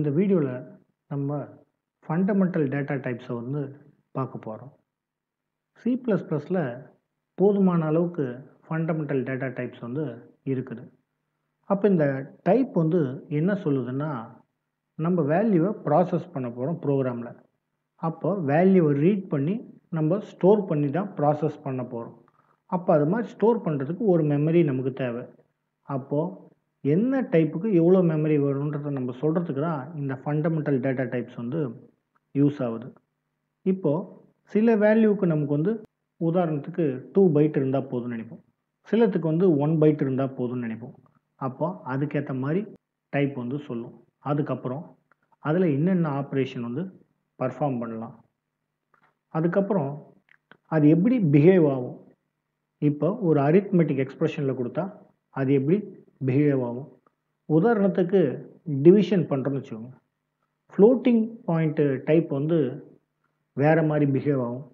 இந்த வீடியோவில் நம்ம ஃபண்டமெண்டல் டேட்டா டைப்ஸை வந்து பார்க்க போகிறோம் சி ப்ளஸ் ப்ளஸில் போதுமான அளவுக்கு ஃபண்டமெண்டல் டேட்டா டைப்ஸ் வந்து இருக்குது. அப்போ இந்த டைப் வந்து என்ன சொல்லுதுன்னா நம்ம வேல்யூவை ப்ராசஸ் பண்ண போகிறோம் ப்ரோக்ராமில் அப்போ வேல்யூவை ரீட் பண்ணி நம்ம ஸ்டோர் பண்ணி தான் ப்ராசஸ் பண்ண போகிறோம் அப்போ அது மாதிரி ஸ்டோர் பண்ணுறதுக்கு ஒரு மெமரி நமக்கு தேவை. அப்போது என்ன டைப்புக்கு எவ்வளோ மெமரி வேணுன்றதை நம்ம சொல்கிறதுக்கு தான் இந்த ஃபண்டமெண்டல் டேட்டா டைப்ஸ் வந்து யூஸ் ஆகுது. இப்போது சில வேல்யூவுக்கு நமக்கு வந்து உதாரணத்துக்கு டூ பைட் இருந்தால் போதும்னு நினைப்போம். சிலத்துக்கு வந்து ஒன் பைட் இருந்தால் போதும்னு நினைப்போம். அப்போ அதுக்கேற்ற மாதிரி டைப் வந்து சொல்லும். அதுக்கப்புறம் அதில் என்னென்ன ஆப்ரேஷன் வந்து பர்ஃபார்ம் பண்ணலாம். அதுக்கப்புறம் அது எப்படி பிஹேவ் ஆகும். இப்போ ஒரு அரித்மெட்டிக் எக்ஸ்ப்ரெஷனில் கொடுத்தா அது எப்படி பிஹேவ் ஆகும். உதாரணத்துக்கு டிவிஷன் பண்ணுறோன்னு வச்சுக்கோங்க. ஃப்ளோட்டிங் பாயிண்ட்டு டைப் வந்து வேறு மாதிரி பிஹேவ் ஆகும்.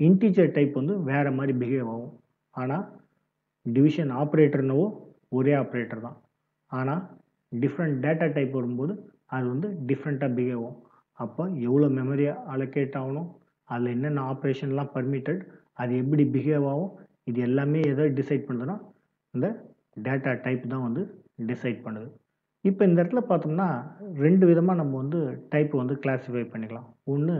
இன்டீஜர் டைப் வந்து வேறு மாதிரி பிஹேவ் ஆகும். ஆனால் டிவிஷன் ஆப்ரேட்டர்னவோ ஒரே ஆப்ரேட்டர் தான். ஆனால் டிஃப்ரெண்ட் டேட்டா டைப் வரும்போது அது வந்து டிஃப்ரெண்ட்டாக பிஹேவ் ஆகும். அப்போ எவ்வளோ மெமரி அலோகேட் ஆகணும் அதில் என்னென்ன ஆப்ரேஷன்லாம் பர்மிட்டட் அது எப்படி பிஹேவ் ஆகும் இது எல்லாமே எதை டிசைட் பண்ணுதுன்னா இந்த டேட்டா டைப் தான் வந்து டிசைட் பண்ணுது. இப்போ இந்த இடத்துல பார்த்தோம்னா ரெண்டு விதமாக நம்ம வந்து டைப் வந்து கிளாஸிஃபை பண்ணிக்கலாம். ஒன்று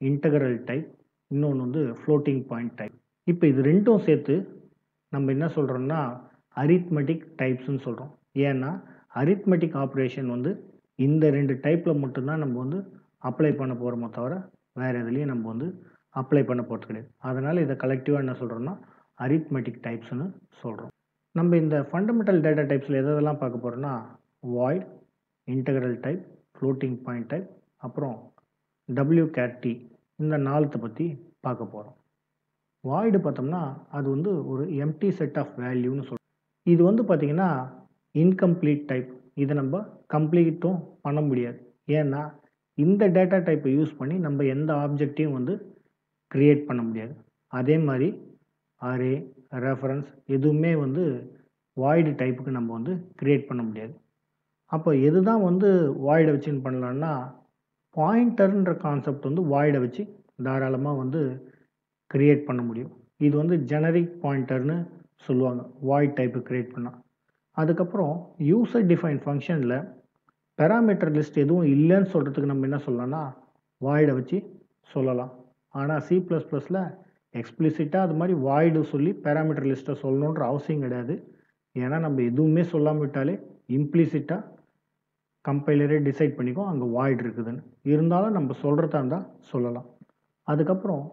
இன்டகரல் டைப் இன்னொன்று வந்து ஃப்ளோட்டிங் பாயிண்ட் டைப் இப்போ இது ரெண்டும் சேர்த்து நம்ம என்ன சொல்கிறோம்னா அரித்மெட்டிக் டைப்ஸ்னு சொல்கிறோம் ஏன்னா அரித்மெட்டிக் ஆப்ரேஷன் வந்து இந்த ரெண்டு டைப்பில் மட்டும்தான் நம்ம வந்து அப்ளை பண்ண போகிறோமோ தவிர வேறு எதுலேயும் நம்ம வந்து அப்ளை பண்ண போகிறது கிடையாது. அதனால் இதை கலெக்டிவாக என்ன சொல்கிறோம்னா அரித்மெட்டிக் டைப்ஸ்னு சொல்கிறோம் நம்ம இந்த ஃபண்டமெண்டல் டேட்டா டைப்ஸில் எதெல்லாம் பார்க்க போகிறோன்னா void integral type floating point type அப்புறம் டபிள்யூ கேட்டி இந்த நாலத்தை பற்றி பார்க்க போகிறோம் வாய்டு பார்த்தோம்னா அது வந்து ஒரு எம்டி செட் ஆஃப் வேல்யூன்னு சொல்கிறோம் இது வந்து பார்த்திங்கன்னா இன்கம்ப்ளீட் டைப் இதை நம்ம கம்ப்ளீட்டும் பண்ண முடியாது. ஏன்னா இந்த டேட்டா டைப்பை யூஸ் பண்ணி நம்ம எந்த ஆப்ஜெக்டையும் வந்து க்ரியேட் பண்ண முடியாது. அதே மாதிரி அரே ரெஃபரன்ஸ் எதுவுமே வந்து வாய்டு டைப்புக்கு நம்ம வந்து க்ரியேட் பண்ண முடியாது. அப்போ எது தான் வந்து வாய்டை வச்சுன்னு பண்ணலான்னா பாயிண்டர்ன்ற கான்செப்ட் வந்து வாய்டை வச்சு தாராளமாக வந்து க்ரியேட் பண்ண முடியும். இது வந்து ஜெனரிக் பாயிண்டர்னு சொல்லுவாங்க. வாய்ட் டைப்பு க்ரியேட் பண்ணால் அதுக்கப்புறம் யூசர் டிஃபைன் ஃபங்க்ஷனில் பேராமீட்டர் லிஸ்ட் எதுவும் இல்லைன்னு சொல்கிறதுக்கு நம்ம என்ன சொல்லலாம்னா வாய்டை வச்சு சொல்லலாம். ஆனால் சி ப்ளஸ் ப்ளஸில் எக்ஸ்பிளிசிட்டாக அது மாதிரி வாய்டு சொல்லி பேராமீட்டர் லிஸ்ட்டை சொல்லணுன்ற அவசியம் கிடையாது. ஏன்னா நம்ம எதுவுமே சொல்லாமல் விட்டாலே இம்ப்ளிசிட்டாக கம்பைலரே டிசைட் பண்ணிக்கும் அங்கே வாய்டு இருக்குதுன்னு. இருந்தாலும் நம்ம சொல்கிறதா இருந்தால் சொல்லலாம். அதுக்கப்புறம்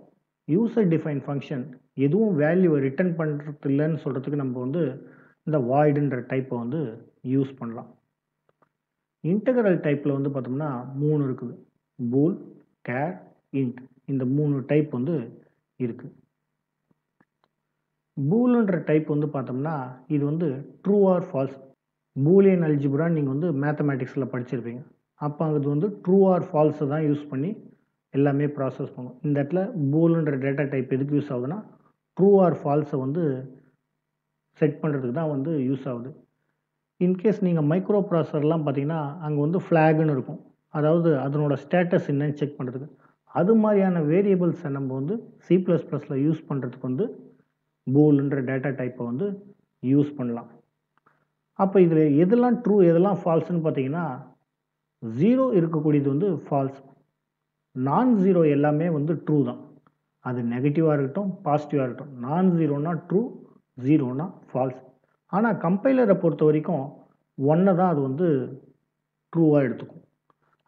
யூசர் டிஃபைன் ஃபங்க்ஷன் எதுவும் வேல்யூவை ரிட்டர்ன் பண்ணுறது இல்லைன்னு சொல்கிறதுக்கு நம்ம வந்து இந்த வாய்டுன்ற டைப்பை வந்து யூஸ் பண்ணலாம். இன்டகரல் டைப்பில் வந்து பார்த்தோம்னா மூணு இருக்குது. பூல் கேர் இன்ட் இந்த மூணு டைப் வந்து இருக்குது பூலுன்ற டைப் வந்து பார்த்தோம்னா இது வந்து true or false boolean algebra நீங்கள் வந்து மேத்தமேட்டிக்ஸில் படிச்சிருப்பீங்க. அப்போ அது வந்து ட்ரூ ஆர் ஃபால்ஸை தான் யூஸ் பண்ணி எல்லாமே ப்ராசஸ் பண்ணும். இந்த இடத்துல பூலுன்ற டேட்டா டைப் எதுக்கு யூஸ் ஆகுதுன்னா ட்ரூ ஆர் ஃபால்ஸை வந்து செட் பண்ணுறதுக்கு தான் வந்து யூஸ் ஆகுது. இன்கேஸ் நீங்கள் மைக்ரோ ப்ராசர்லாம் பார்த்தீங்கன்னா அங்கே வந்து ஃப்ளாகுன்னு இருக்கும். அதாவது அதனோட ஸ்டேட்டஸ் என்னன்னு செக் பண்ணுறதுக்கு அது மாதிரியான வேரியபிள்ஸை நம்ம வந்து சி ப்ளஸ் ப்ளஸில் யூஸ் பண்ணுறதுக்கு வந்து பூலுன்ற டேட்டா டைப்பை வந்து யூஸ் பண்ணலாம். அப்போ இதில் எதெல்லாம் ட்ரூ எதெல்லாம் ஃபால்ஸ்னு பார்த்தீங்கன்னா ஜீரோ இருக்கக்கூடியது வந்து ஃபால்ஸ் நான் ஜீரோ எல்லாமே வந்து ட்ரூ தான். அது நெகட்டிவாக இருக்கட்டும் பாசிட்டிவாக இருக்கட்டும். நான் ஜீரோனா ட்ரூ ஜீரோனா ஃபால்ஸ் ஆனால் கம்பைலரை பொறுத்த வரைக்கும் ஒன்றை தான் அது வந்து ட்ரூவாக எடுத்துக்கும்.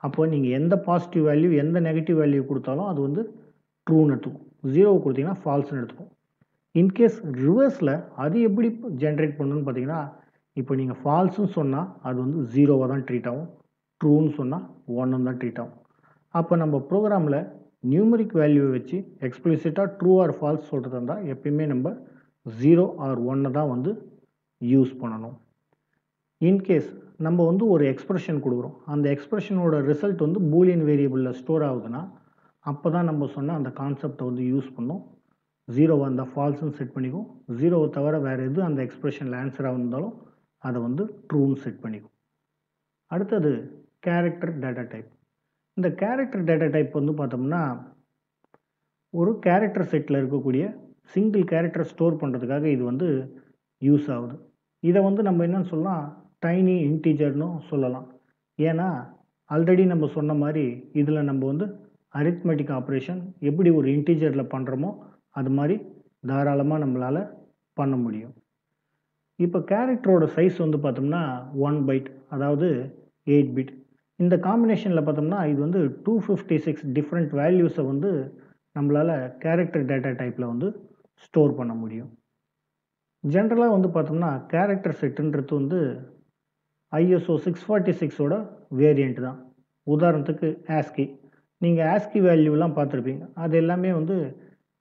அப்போ நீங்கள் எந்த பாசிட்டிவ் வேல்யூ எந்த நெகட்டிவ் வேல்யூ கொடுத்தாலும் அது வந்து ட்ரூன்னு எடுத்துக்கும். ஜீரோ கொடுத்தீங்கன்னா ஃபால்ஸ்னு எடுத்துக்கும். இன்கேஸ் ரிவர்ஸில் அது எப்படி ஜென்ரேட் பண்ணணும்னு பார்த்தீங்கன்னா இப்போ நீங்கள் ஃபால்ஸ்னு சொன்னால் அது வந்து ஜீரோவாக தான் ட்ரீட் ஆகும். ட்ரூன்னு சொன்னால் ஒன்னு தான் ட்ரீட் ஆகும். அப்போ நம்ம ப்ரோக்ராமில் நியூமரிக் வேல்யூவை வச்சு எக்ஸ்பிளிசிட்டாக ட்ரூ ஆர் ஃபால்ஸ் சொல்கிறது இருந்தால் எப்பயுமே நம்ம ஜீரோ ஆர் ஒன்னை தான் வந்து யூஸ் பண்ணணும். இன்கேஸ் நம்ம வந்து ஒரு எக்ஸ்ப்ரெஷன் கொடுக்குறோம். அந்த எக்ஸ்ப்ரெஷனோட ரிசல்ட் வந்து பூலியன் வேரியபிளில் ஸ்டோர் ஆகுதுன்னா அப்போ தான் நம்ம சொன்ன அந்த கான்செப்டை வந்து யூஸ் பண்ணோம். ஜீரோவை அந்த ஃபால்ஸ்னு செட் பண்ணிக்கும். ஜீரோவை தவிர வேறு எது அந்த எக்ஸ்ப்ரெஷனில் ஆன்சராக இருந்தாலும் அதை வந்து ட்ரூன்னு செட் பண்ணிக்கும். அடுத்தது கேரக்டர் டேட்டா டைப் இந்த கேரக்டர் டேட்டா டைப் வந்து பார்த்தோம்னா ஒரு கேரக்டர் செட்டில் இருக்கக்கூடிய சிங்கிள் கேரக்டர் ஸ்டோர் பண்ணுறதுக்காக இது வந்து யூஸ் ஆகுது. இதை வந்து நம்ம என்னன்னு சொல்லலாம் டைனி இன்டீஜர்னு சொல்லலாம். ஏன்னா ஆல்ரெடி நம்ம சொன்ன மாதிரி இதில் நம்ம வந்து அரித்மெட்டிக் ஆப்ரேஷன் எப்படி ஒரு இன்டீஜரில் பண்ணுறோமோ அது மாதிரி தாராளமாக நம்மளால் பண்ண முடியும். இப்போ கேரக்டரோட சைஸ் வந்து பார்த்தோம்னா ஒன் பைட் அதாவது எயிட் பிட் இந்த காம்பினேஷனில் பார்த்தோம்னா இது வந்து டூ ஃபிஃப்டி சிக்ஸ் டிஃப்ரெண்ட் வேல்யூஸை வந்து நம்மளால் கேரக்டர் டேட்டா டைப்பில் வந்து ஸ்டோர் பண்ண முடியும். ஜென்ரலாக வந்து பார்த்தோம்னா கேரக்டர் செட்டுன்றது வந்து ஐஎஸ்ஓ சிக்ஸ் ஃபார்ட்டி சிக்ஸோட வேரியண்ட் தான். உதாரணத்துக்கு ஆஸ்கி நீங்கள் ஆஸ்கி வேல்யூலாம் பார்த்துருப்பீங்க. அது எல்லாமே வந்து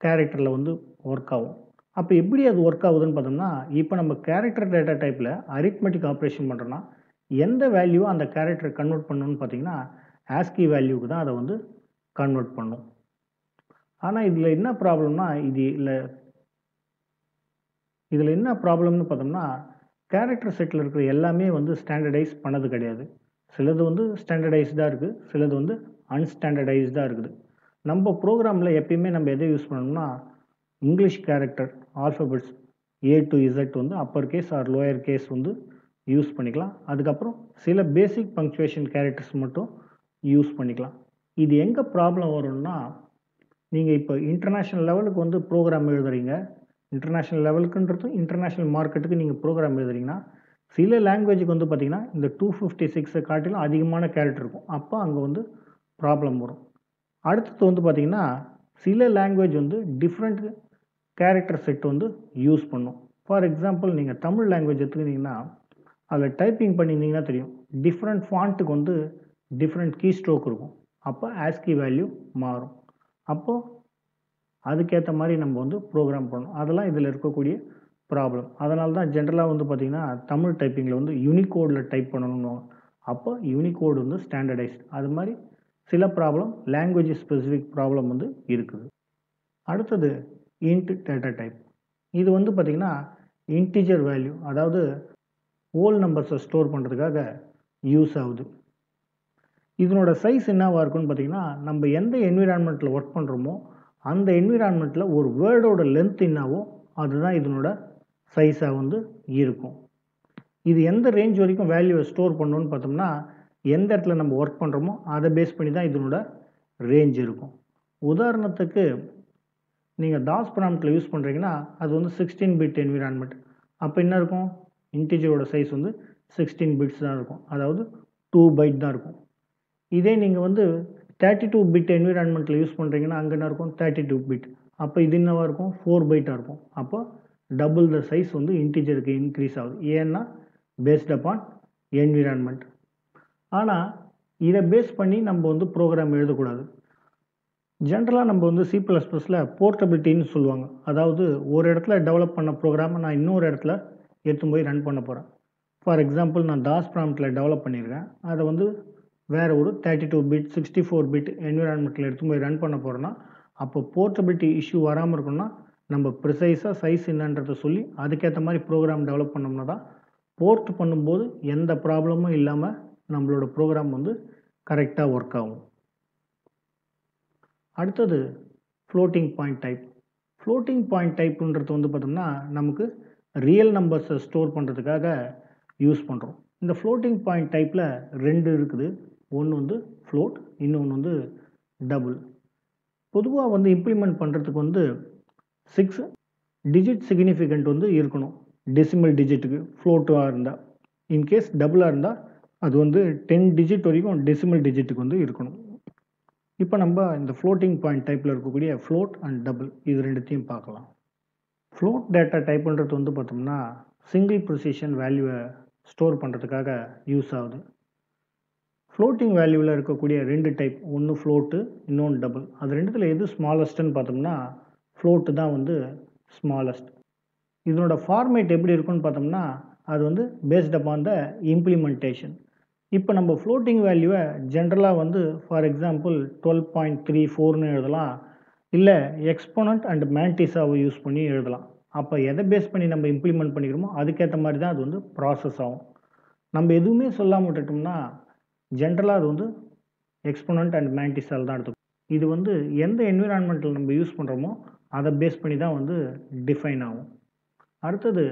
கேரக்டரில் வந்து ஒர்க் ஆகும். அப்போ எப்படி அது ஒர்க் ஆகுதுன்னு பார்த்தோம்னா இப்போ நம்ம கேரக்டர் டேட்டா டைப்பில் அரித்மெட்டிக் ஆப்ரேஷன் பண்ணுறோன்னா எந்த வேல்யூ அந்த கேரக்டரை கன்வெர்ட் பண்ணணும்னு பார்த்தீங்கன்னா ஆஸ்கி வேல்யூக்கு தான் அதை வந்து கன்வெர்ட் பண்ணும். ஆனால் இதில் என்ன ப்ராப்ளம்னா இது இல்லை இதில் என்ன ப்ராப்ளம்னு பார்த்தோம்னா கேரக்டர் செட்டில் இருக்கிற எல்லாமே வந்து ஸ்டாண்டர்டைஸ் பண்ணது கிடையாது. சிலது வந்து ஸ்டாண்டர்டைஸ்டாக இருக்குது சிலது வந்து அன்ஸ்டாண்டர்டைஸ்டாக இருக்குது. நம்ம ப்ரோக்ராமில் எப்பயுமே நம்ம எதை யூஸ் பண்ணணும்னா English character alphabets A to Z வந்து upper case or lower case வந்து யூஸ் பண்ணிக்கலாம். அதுக்கப்புறம் சில பேசிக் பங்க்சுவேஷன் கேரக்டர்ஸ் மட்டும் யூஸ் பண்ணிக்கலாம். இது எங்கே ப்ராப்ளம் வரும்னா நீங்கள் இப்போ இன்டர்நேஷ்னல் லெவலுக்கு வந்து ப்ரோக்ராம் எழுதுறீங்க இன்டர்நேஷ்னல் லெவலுக்குன்றதும் இன்டர்நேஷ்னல் மார்க்கெட்டுக்கு நீங்கள் ப்ரோக்ராம் எழுதுறீங்கன்னா சில லாங்குவேஜுக்கு வந்து பார்த்திங்கன்னா இந்த டூ ஃபிஃப்டி சிக்ஸை காட்டிலும் அதிகமான கேரக்டர் இருக்கும். அப்போ அங்கே வந்து ப்ராப்ளம் வரும். அடுத்தது வந்து பார்த்திங்கன்னா சில லாங்குவேஜ் வந்து டிஃப்ரெண்ட் கேரக்டர் செட் வந்து யூஸ் பண்ணும். ஃபார் எக்ஸாம்பிள் நீங்கள் தமிழ் லாங்குவேஜ் எடுத்துக்கிட்டிங்கன்னா அதில் டைப்பிங் பண்ணியிருந்தீங்கன்னா தெரியும். டிஃப்ரெண்ட் ஃபாண்ட்டுக்கு வந்து டிஃப்ரெண்ட் கீ ஸ்ட்ரோக் இருக்கும். அப்போ ஆஸ்கி வேல்யூ மாறும். அப்போது அதுக்கேற்ற மாதிரி நம்ம வந்து ப்ரோக்ராம் பண்ணணும். அதெல்லாம் இதில் இருக்கக்கூடிய ப்ராப்ளம் அதனால தான் ஜென்ரலாக வந்து பார்த்திங்கன்னா தமிழ் டைப்பிங்கில் வந்து யூனிகோடில் டைப் பண்ணணும்னு அப்போ யூனிகோடு வந்து ஸ்டாண்டர்டைஸ்ட் அது மாதிரி சில ப்ராப்ளம் லாங்குவேஜ் ஸ்பெசிஃபிக் ப்ராப்ளம் வந்து இருக்குது. அடுத்தது இன்ட் டேட்டா டைப் இது வந்து பார்த்திங்கன்னா இன்டிஜர் வேல்யூ அதாவது ஓல் நம்பர்ஸை ஸ்டோர் பண்ணுறதுக்காக யூஸ் ஆகுது. இதனோட சைஸ் என்னவாக இருக்குன்னு பார்த்தீங்கன்னா நம்ம எந்த என்விரான்மெண்ட்டில் ஒர்க் பண்ணுறோமோ அந்த என்விரான்மெண்ட்டில் ஒரு வேர்டோட லென்த் என்னாவோ அதுதான் இதனோட சைஸாக வந்து இருக்கும். இது எந்த ரேஞ்ச் வரைக்கும் வேல்யூவை ஸ்டோர் பண்ணணும்னு பார்த்தோம்னா எந்த இடத்துல நம்ம ஒர்க் பண்ணுறோமோ அதை பேஸ் பண்ணி தான் இதனோட ரேஞ்ச் இருக்கும். உதாரணத்துக்கு நீங்கள் தாஸ் ப்ராம்ப்டில் யூஸ் பண்ணுறீங்கன்னா அது வந்து சிக்ஸ்டீன் பிட் என்விரான்மெண்ட் அப்போ என்ன இருக்கும்? இன்டிஜரோட சைஸ் வந்து சிக்ஸ்டீன் பிட்ஸ் தான் இருக்கும். அதாவது டூ பைட் தான் இருக்கும். இதே நீங்கள் வந்து தேர்ட்டி டூ பிட் என்விரான்மெண்ட்டில் யூஸ் பண்ணுறீங்கன்னா அங்கே என்ன இருக்கும்? தேர்ட்டி டூ பிட் அப்போ இது என்னவாக இருக்கும்? ஃபோர் பைட்டாக இருக்கும். அப்போ டபுள் த சைஸ் வந்து இன்டீஜருக்கு இன்க்ரீஸ் ஆகுது. ஏன்னா பேஸ்ட் அப்பான் என்விரான்மெண்ட் ஆனால் இதை பேஸ் பண்ணி நம்ம வந்து ப்ரோக்ராம் எழுதக்கூடாது. ஜென்ரலாக நம்ம வந்து சி ப்ளஸ் ப்ளஸில் போர்ட்டபிலிட்டின்னு சொல்லுவாங்க. அதாவது ஒரு இடத்துல டெவலப் பண்ண ப்ரோக்ராமை நான் இன்னொரு இடத்துல எடுத்து போய் ரன் பண்ண போகிறேன் ஃபார் எக்ஸாம்பிள் நான் தாஸ் ப்ராம்ப்டில் டெவலப் பண்ணியிருக்கேன். அதை வந்து வேறு ஒரு thirty two bit sixty four bit என்விரான்மெண்ட்டில் எடுத்து போய் ரன் பண்ண போகிறோன்னா அப்போ போர்ட்டபிலிட்டி இஷ்யூ வராமல் இருக்கணும்னா நம்ம ப்ரிசைஸாக சைஸ் என்னன்றதை சொல்லி அதுக்கேற்ற மாதிரி ப்ரோக்ராம் டெவலப் பண்ணோம்னா தான் போர்ட் பண்ணும்போது எந்த ப்ராப்ளமும் இல்லாமல் நம்மளோட ப்ரோக்ராம் வந்து கரெக்டாக ஒர்க் ஆகும். அடுத்தது floating point type floating point டைப்புன்றது வந்து பார்த்தோம்னா நமக்கு ரியல் நம்பர்ஸை ஸ்டோர் பண்ணுறதுக்காக யூஸ் பண்ணுறோம் இந்த ஃப்ளோட்டிங் பாயிண்ட் டைப்பில் ரெண்டு இருக்குது. ஒன்று வந்து ஃப்ளோட் இன்னொன்று வந்து டபுள் பொதுவாக வந்து இம்ப்ளிமெண்ட் பண்ணுறதுக்கு வந்து சிக்ஸ் டிஜிட் சிக்னிஃபிகண்ட் வந்து இருக்கணும். டெசிமல் டிஜிட்டுக்கு ஃப்ளோட்டாக இருந்தால் இன்கேஸ் டபுளாக இருந்தால் அது வந்து டென் டிஜிட் வரைக்கும் டெசிமல் டிஜிட்டுக்கு வந்து இருக்கணும். இப்போ நம்ம இந்த ஃப்ளோட்டிங் பாயிண்ட் டைப்பில் இருக்கக்கூடிய ஃப்ளோட் அண்ட் டபுள் இது ரெண்டுத்தையும் பார்க்கலாம். ஃப்ளோட் டேட்டா டைப்புன்றது வந்து பார்த்தோம்னா சிங்கிள் ப்ரொசிஷன் வேல்யூவை ஸ்டோர் பண்ணுறதுக்காக யூஸ் ஆகுது. ஃப்ளோட்டிங் வேல்யூவில் இருக்கக்கூடிய ரெண்டு டைப் ஒன்று ஃப்ளோட்டு இன்னொன்று டபுள் அது ரெண்டுத்தில் எது ஸ்மாலஸ்ட்டுன்னு பார்த்தோம்னா ஃப்ளோட்டு தான் வந்து ஸ்மாலஸ்ட் இதனோட ஃபார்மேட் எப்படி இருக்குன்னு பார்த்தோம்னா அது வந்து பேஸ்ட் அப்பான் த இம்ப்ளிமெண்டேஷன் இப்போ நம்ம ஃப்ளோட்டிங் வேல்யூவை ஜென்ரலாக வந்து for example twelve point three ஃபோர்னு எழுதலாம். இல்லை எக்ஸ்போனண்ட் அண்ட் மேண்டிஸாவை யூஸ் பண்ணி எழுதலாம். அப்போ எதை பேஸ் பண்ணி நம்ம இம்ப்ளிமெண்ட் பண்ணிக்கிறோமோ அதுக்கேற்ற மாதிரி தான் அது வந்து ப்ராசஸ் ஆகும். நம்ம எதுவுமே சொல்லாமல் விட்டுட்டோம்னா ஜென்ரலாக அது வந்து எக்ஸ்போனண்ட் அண்ட் மேண்டிசால் தான் எடுத்துக்கும் இது வந்து எந்த என்விரான்மெண்ட்டில் நம்ம யூஸ் பண்ணுறோமோ அதை பேஸ் பண்ணி தான் வந்து டிஃபைன் ஆகும். அடுத்தது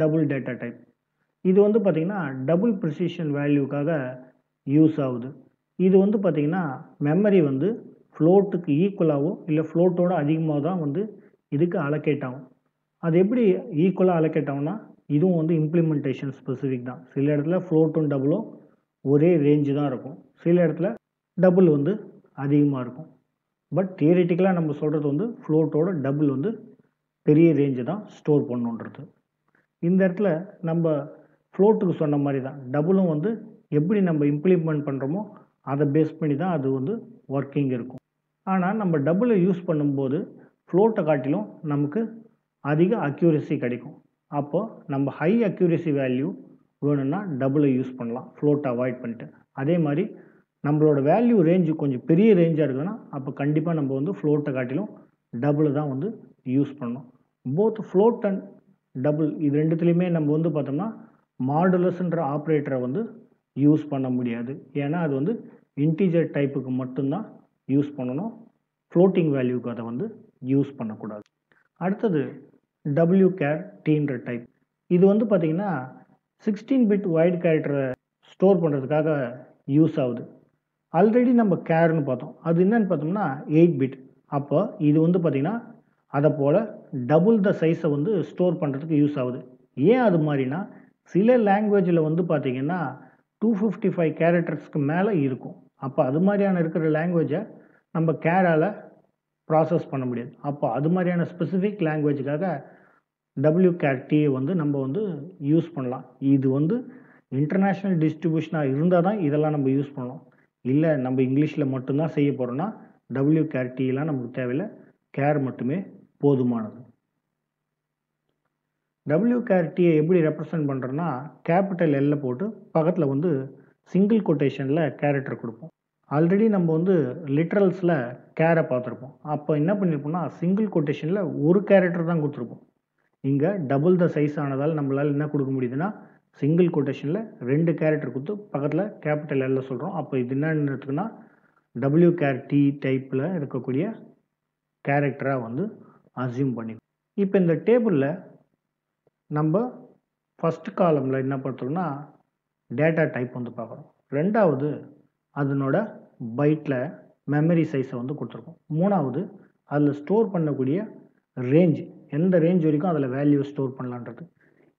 டபுள் டேட்டா டைப் இது வந்து பார்த்திங்கன்னா டபுள் ப்ரிசிஷன் வேல்யூக்காக யூஸ் ஆகுது. இது வந்து பார்த்திங்கன்னா மெமரி வந்து ஃப்ளோட்டுக்கு ஈக்குவலாகவோ இல்லை ஃப்ளோட்டோட அதிகமாக தான் வந்து இதுக்கு அலோகேட் ஆகும். அது எப்படி ஈக்குவலாக அலோகேட் ஆகும்னா இதுவும் வந்து இம்ப்ளிமெண்டேஷன் ஸ்பெசிஃபிக் தான். சில இடத்துல ஃப்ளோட்டும் டபுளும் ஒரே ரேஞ்சு தான் இருக்கும். சில இடத்துல டபுள் வந்து அதிகமாக இருக்கும். பட் தியரிட்டிக்கலாக நம்ம சொல்கிறது வந்து ஃப்ளோட்டோட டபுள் வந்து பெரிய ரேஞ்சு தான் ஸ்டோர் பண்ணுன்றது. இந்த இடத்துல நம்ம ஃப்ளோட்டுக்கு சொன்ன மாதிரி தான். டபுளும் வந்து எப்படி நம்ம இம்ப்ளிமெண்ட் பண்ணுறோமோ அதை பேஸ் பண்ணி தான் அது வந்து ஒர்க்கிங் இருக்கும். ஆனால் நம்ம டபுளை யூஸ் பண்ணும்போது ஃப்ளோட்டை காட்டிலும் நமக்கு அதிக அக்யூரசி கிடைக்கும். அப்போது நம்ம ஹை அக்யூரசி வேல்யூ வேணும்னா டபுளை யூஸ் பண்ணலாம். ஃப்ளோட்டை அவாய்ட் பண்ணிட்டு. அதே மாதிரி நம்மளோட வேல்யூ ரேஞ்சு கொஞ்சம் பெரிய ரேஞ்சாக இருக்குதுன்னா அப்போ கண்டிப்பாக நம்ம வந்து ஃப்ளோட்டை காட்டிலும் டபுள் தான் வந்து யூஸ் பண்ணணும். போத் ஃப்ளோட் அண்ட் டபுள் இது ரெண்டுத்துலேயுமே நம்ம வந்து பார்த்தோம்னா மாடுலஸ்ன்ற ஆப்ரேட்டரை வந்து யூஸ் பண்ண முடியாது. ஏன்னா அது வந்து இன்டீஜர் டைப்புக்கு மட்டும்தான் யூஸ் பண்ணணும். ஃப்ளோட்டிங் வேல்யூக்கு அதை வந்து யூஸ் பண்ணக்கூடாது. அடுத்தது டபிள்யூ கேர் டீன்ற டைப் இது வந்து பார்த்திங்கன்னா சிக்ஸ்டீன் பிட் ஒயிட் கேரக்டரை ஸ்டோர் பண்ணுறதுக்காக யூஸ் ஆகுது. ஆல்ரெடி நம்ம கேர்னு பார்த்தோம். அது என்னன்னு பார்த்தோம்னா எயிட் பிட் அப்போ இது வந்து பார்த்திங்கன்னா அதை போல் டபுள் த சைஸை வந்து ஸ்டோர் பண்ணுறதுக்கு யூஸ் ஆகுது. ஏன் அது மாதிரினா சில லாங்குவேஜில் வந்து பார்த்திங்கன்னா டூ ஃபிஃப்டி ஃபைவ் கேரக்டர்ஸ்க்கு மேலே இருக்கும். அப்போ அது மாதிரியான இருக்கிற லாங்குவேஜை நம்ம கேரால் ப்ராசஸ் பண்ண முடியாது. அப்போ அது மாதிரியான ஸ்பெசிஃபிக் லாங்குவேஜுக்காக டபிள்யூ கேட்டியை வந்து நம்ம வந்து யூஸ் பண்ணலாம். இது வந்து இன்டர்நேஷ்னல் டிஸ்ட்ரிபியூஷனாக இருந்தால் தான் இதெல்லாம் நம்ம யூஸ் பண்ணலாம். இல்லை நம்ம இங்கிலீஷில் மட்டும்தான் செய்ய போகிறோன்னா டபிள்யூ கேர்டியெலாம் நமக்கு தேவையில்லை. கேர் மட்டுமே போதுமானது. டபிள்யூ கேர்டியை எப்படி ரெப்ரசன்ட் பண்ணுறோன்னா கேபிட்டல் எல்ல போட்டு பக்கத்தில் வந்து சிங்கிள் கொட்டேஷனில் கேரக்டர் கொடுப்போம். ஆல்ரெடி நம்ம வந்து லிட்ரல்ஸில் கேரை பார்த்துருப்போம். அப்போ என்ன பண்ணியிருப்போம்னா சிங்கிள் கொட்டேஷனில் ஒரு கேரக்டர் தான் கொடுத்துருப்போம். இங்கே டபுள் த சைஸ் ஆனதால் நம்மளால் என்ன கொடுக்க முடியுதுன்னா சிங்கிள் கொட்டேஷனில் ரெண்டு கேரக்டர் கொடுத்து பக்கத்தில் கேபிட்டல் எல்ல சொல்கிறோம் அப்போ இது என்னன்றதுக்குன்னா டபிள்யூ கேர் டி டைப்பில் இருக்கக்கூடிய கேரக்டராக வந்து அசியூம் பண்ணி இப்போ இந்த டேபிளில் நம்ம ஃபஸ்ட் காலமில் என்ன பண்ணுறோம்னா டேட்டா டைப் வந்து பார்க்குறோம். ரெண்டாவது அதனோட பைட்டில் மெமரி சைஸை வந்து கொடுத்துருக்கோம். மூணாவது அதில் ஸ்டோர் பண்ணக்கூடிய ரேஞ்சு எந்த ரேஞ்ச் வரைக்கும் அதில் வேல்யூ ஸ்டோர் பண்ணலான்றது.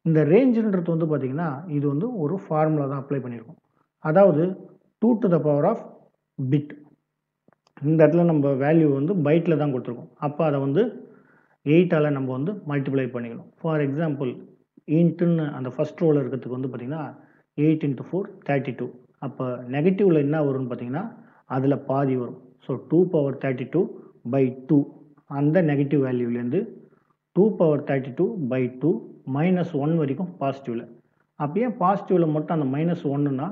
இந்த ரேஞ்சுன்றது வந்து பார்த்திங்கன்னா இது வந்து ஒரு ஃபார்முலா தான் அப்ளை பண்ணியிருக்கோம் அதாவது two to the power of bit இந்த இடத்துல நம்ம வேல்யூ வந்து பைட்டில் தான் கொடுத்துருக்கோம். அப்போ அதை வந்து எயிட்டால் நம்ம வந்து மல்டிப்ளை பண்ணிக்கணும். ஃபார் எக்ஸாம்பிள் இன்ட்டுன்னு அந்த ஃபஸ்ட் ரோவில் இருக்கிறதுக்கு வந்து பார்த்திங்கன்னா eight into four thirty two அப்போ நெகட்டிவில் என்ன வரும்னு பார்த்தீங்கன்னா அதில் பாதி வரும். So two power thirty two by two அந்த negative வேல்யூலேருந்து two power thirty two by two minus one வரைக்கும் பாசிட்டிவில் அப்படியே பாசிட்டிவில் மட்டும் அந்த மைனஸ் ஒன்றுனா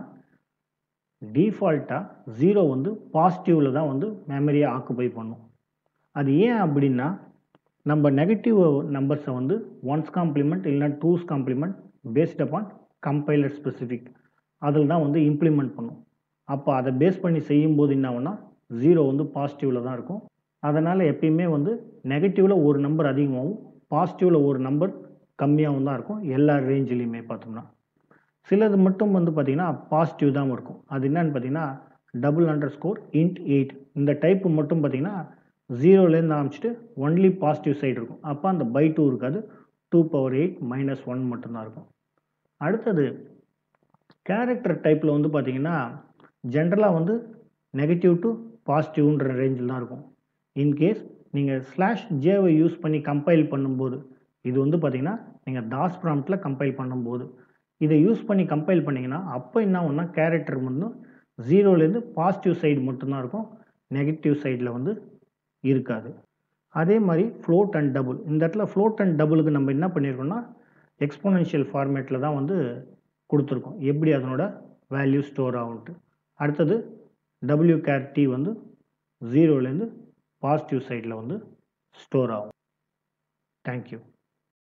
டிஃபால்ட்டாக ஜீரோ வந்து பாசிட்டிவில் தான் வந்து மெமரியை ஆக்குபை பண்ணும். அது ஏன் அப்படின்னா நம்ம நெகட்டிவ் நம்பர்ஸை வந்து ஒன்ஸ் காம்ப்ளிமெண்ட் இல்லைனா two's complement based upon compiler specific அதில் தான் வந்து இம்ப்ளிமெண்ட் பண்ணும். அப்போ அதை பேஸ் பண்ணி செய்யும்போது என்ன ஆகும்னா ஜீரோ வந்து பாசிட்டிவில் தான் இருக்கும். அதனால் எப்பயுமே வந்து நெகட்டிவில் ஒரு நம்பர் அதிகமாகவும் பாசிட்டிவில் ஒரு நம்பர் கம்மியாகவும் தான் இருக்கும். எல்லா ரேஞ்சிலையுமே பார்த்தோம்னா. சிலது மட்டும் வந்து பார்த்திங்கன்னா பாசிட்டிவ் தான் இருக்கும். அது என்னன்னு பார்த்தீங்கன்னா double underscore int eight இந்த டைப்பு மட்டும் பார்த்திங்கன்னா ஜீரோலேருந்து ஆரம்பிச்சிட்டு ஒன்லி பாசிட்டிவ் சைடு இருக்கும். அப்போ அந்த பை டூ இருக்காது. Two power eight minus one மட்டும்தான் இருக்கும். அடுத்தது கேரக்டர் டைப்பில் வந்து பார்த்திங்கன்னா ஜென்ரலாக வந்து நெகட்டிவ் டு பாசிட்டிவ்ன்ற ரேஞ்சில் தான் இருக்கும். இன்கேஸ் நீங்கள் ஸ்லாஷ் ஜேவை யூஸ் பண்ணி கம்பைல் பண்ணும்போது இது வந்து பார்த்திங்கன்னா நீங்கள் தாஸ் ப்ராம்ப்டில் கம்பைல் பண்ணும்போது இதை யூஸ் பண்ணி கம்பைல் பண்ணிங்கன்னா அப்போ என்ன ஒன்றா கேரக்டர் மட்டும் ஜீரோலேருந்து பாசிட்டிவ் சைடு மட்டும்தான் இருக்கும். நெகட்டிவ் சைடில் வந்து இருக்காது. அதே மாதிரி ஃப்ளோட் அண்ட் டபுள் இந்த இடத்துல ஃப்ளோட் அண்ட் டபுளுக்கு நம்ம என்ன பண்ணியிருக்கோம்னா எக்ஸ்போனென்ஷியல் ஃபார்மேட்டில் தான் வந்து கொடுத்துருக்கோம். எப்படி அதனோட வேல்யூ ஸ்டோர் ஆகும்ட்டு அடுத்தது டபிள்யூ கேர் டி வந்து ஜீரோலேருந்து பாசிட்டிவ் சைடில் வந்து ஸ்டோர் ஆகும். தேங்க்யூ